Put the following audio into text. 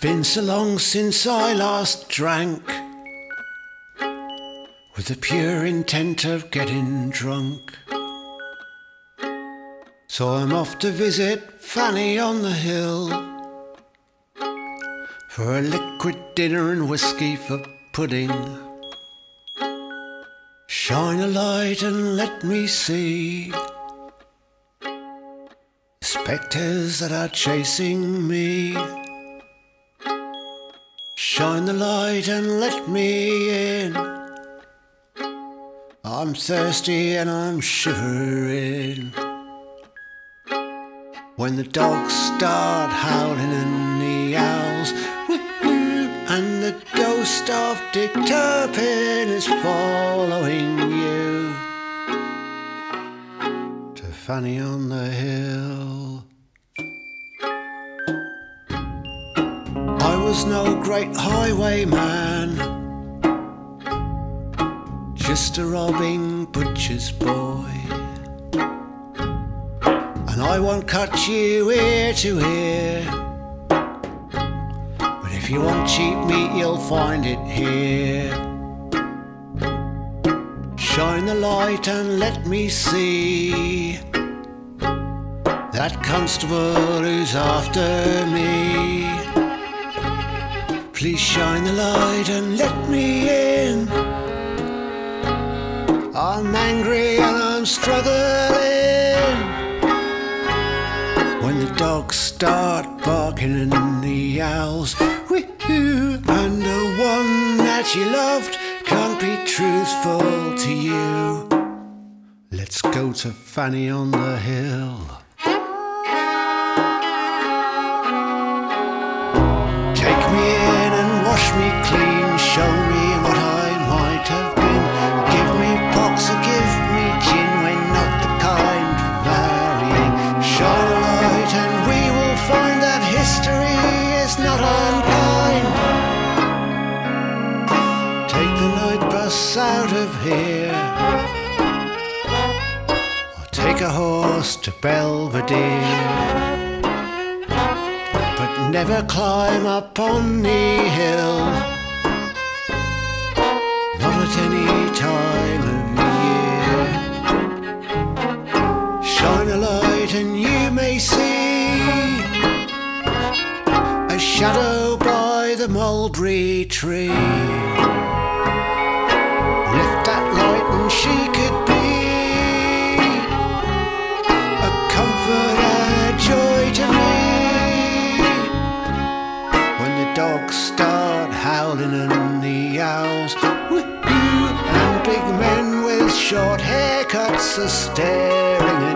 been so long since I last drank with the pure intent of getting drunk. So I'm off to visit Fanny on the hill for a liquid dinner and whiskey for pudding. Shine a light and let me see spectres that are chasing me. Shine the light and let me in. I'm thirsty and I'm shivering. When the dogs start howling and the owls, and the ghost of Dick Turpin is following you to Fanny on the Hill. Was no great highwayman, just a robbing butcher's boy. And I won't cut you ear to ear. But if you want cheap meat, you'll find it here. Shine the light and let me see that constable who's after me. Please shine the light and let me in. I'm angry and I'm struggling. When the dogs start barking and the owls whoo and the one that you loved can't be truthful to you. Let's go to Fanny on the hill. Bus out of here. Or take a horse to Belvedere but never climb up on the hill. Not at any time of year. Shine a light and you may see a shadow by the mulberry tree. She could be a comfort and joy to me. When the dogs start howling and the owls and big men with short haircuts are staring